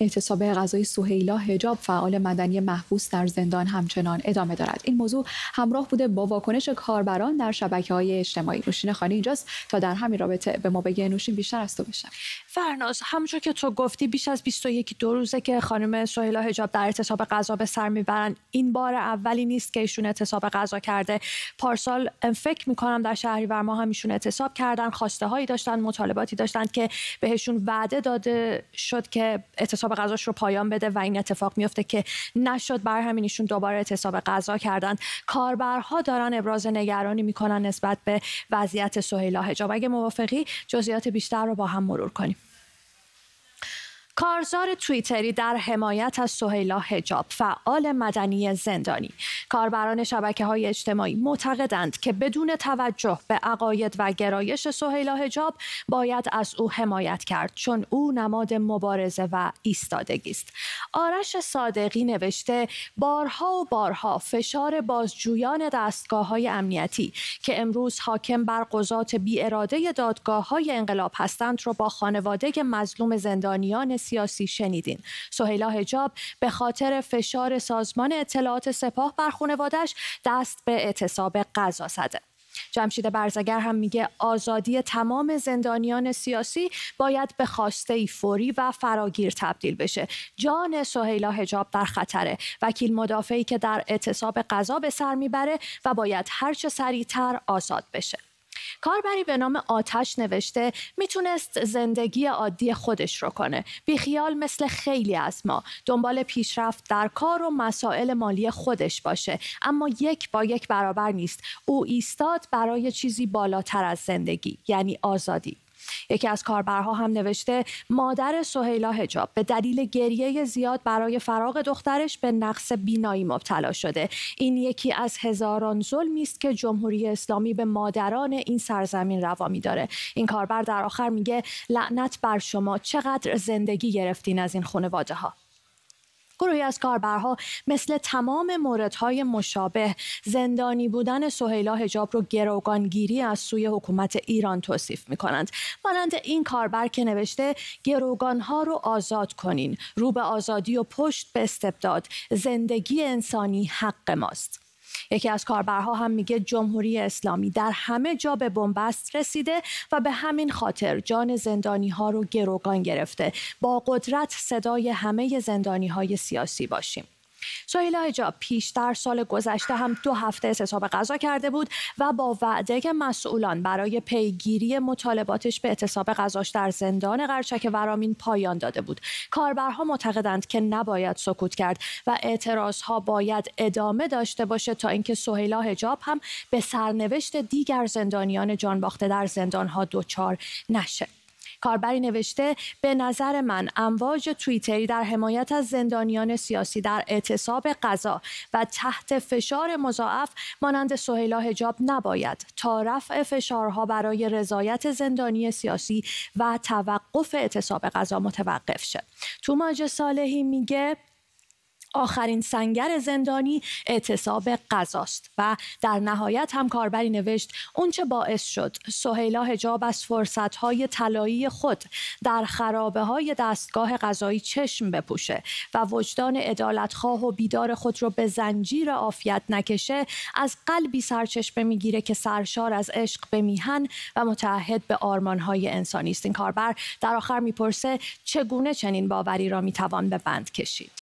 اعتصاب غذای سهیلا هجاب فعال مدنی محبوس در زندان همچنان ادامه دارد. این موضوع همراه بوده با واکنش کاربران در شبکه های اجتماعی. نوشین خانی اینجاست تا در همین رابطه به ما بگه. نوشین بیشتر از تو فرناز همونطور که تو گفتی بیش از 21 دو روزه که خانم سهیلا هجاب در اعتصاب غذا به سر می‌برن. این بار اولی نیست که ایشون اعتصاب غذا کرده. پارسال فکر می‌کنم در شهریور ما هم ایشون اعتصاب کردن. خواسته هایی داشتن مطالباتی داشتن که بهشون وعده داده شد که اعتصاب غذاش رو پایان بده و این اتفاق میفته که نشد. بر همین ایشون دوباره اعتصاب غذا کردن. کاربرها دارن ابراز نگرانی می‌کنن نسبت به وضعیت سهیلا حجاب. اگه موافقی جزئیات بیشتر رو با هم مرور کنیم. کارزار توییتری در حمایت از سهیلا هجاب فعال مدنی زندانی. کاربران شبکه های اجتماعی معتقدند که بدون توجه به عقاید و گرایش سهیلا هجاب باید از او حمایت کرد چون او نماد مبارزه و ایستادگی است. آرش صادقی نوشته بارها و بارها فشار بازجویان دستگاه های امنیتی که امروز حاکم بر قضات بی اراده دادگاه های انقلاب هستند رو با خانواده مظلوم زندانیان سیاسی شنیدین. سهیلا هجاب به خاطر فشار سازمان اطلاعات سپاه بر خانوادش دست به اعتصاب قضا زده. جمشید برزگر هم میگه آزادی تمام زندانیان سیاسی باید به خواسته فوری و فراگیر تبدیل بشه. جان سهیلا هجاب در خطره. وکیل مدافعی که در اعتصاب قضا به سر می‌بره و باید هرچه سریعتر آزاد بشه. کاربری به نام آتش نوشته می‌تونست زندگی عادی خودش رو کنه. بیخیال مثل خیلی از ما. دنبال پیشرفت در کار و مسائل مالی خودش باشه. اما یک با یک برابر نیست. او ایستاد برای چیزی بالاتر از زندگی یعنی آزادی. یکی از کاربرها هم نوشته مادر سهیلا هجاب به دلیل گریه زیاد برای فراغ دخترش به نقص بینایی مبتلا شده. این یکی از هزاران ظلمی است که جمهوری اسلامی به مادران این سرزمین روا داره این کاربر در آخر میگه لعنت بر شما چقدر زندگی گرفتین از این خانواده ها؟ گروهی از کاربرها مثل تمام موردهای مشابه زندانی بودن سهیلا هجاب رو گروگانگیری از سوی حکومت ایران توصیف می کنند. مانند این کاربر که نوشته گروگانها رو آزاد کنین رو به آزادی و پشت به استبداد زندگی انسانی حق ماست. یکی از کاربرها هم میگه جمهوری اسلامی در همه جا به بنبست رسیده و به همین خاطر جان زندانی ها رو گروگان گرفته. با قدرت صدای همه زندانی های سیاسی باشیم. سهیلا هجاب پیش در سال گذشته هم دو هفته اعتصاب غذا کرده بود و با وعده مسئولان برای پیگیری مطالباتش به اعتصاب غذاش در زندان قرچک ورامین پایان داده بود. کاربرها معتقدند که نباید سکوت کرد و اعتراضها باید ادامه داشته باشه تا اینکه سهیلا هجاب هم به سرنوشت دیگر زندانیان جانباخته در زندانها دچار نشه. کاربری نوشته به نظر من امواج توییتری در حمایت از زندانیان سیاسی در اعتصاب قضا و تحت فشار مضاعف مانند سهیلا هجاب نباید تا رفع فشارها برای رضایت زندانی سیاسی و توقف اعتصاب قضا متوقف شه. توماج صالحی میگه آخرین سنگر زندانی اعتصاب قضاست و در نهایت هم کاربری نوشت اونچه باعث شد سهیلا هجاب از فرصتهای طلایی خود در خرابه های دستگاه قضایی چشم بپوشه و وجدان ادالتخواه و بیدار خود رو به زنجیر عافیت نکشه از قلبی سرچشمه می‌گیره که سرشار از عشق به میهن و متعهد به آرمانهای انسانی است این کاربر در آخر می‌پرسه چگونه چنین باوری را می‌توان به بند کشید؟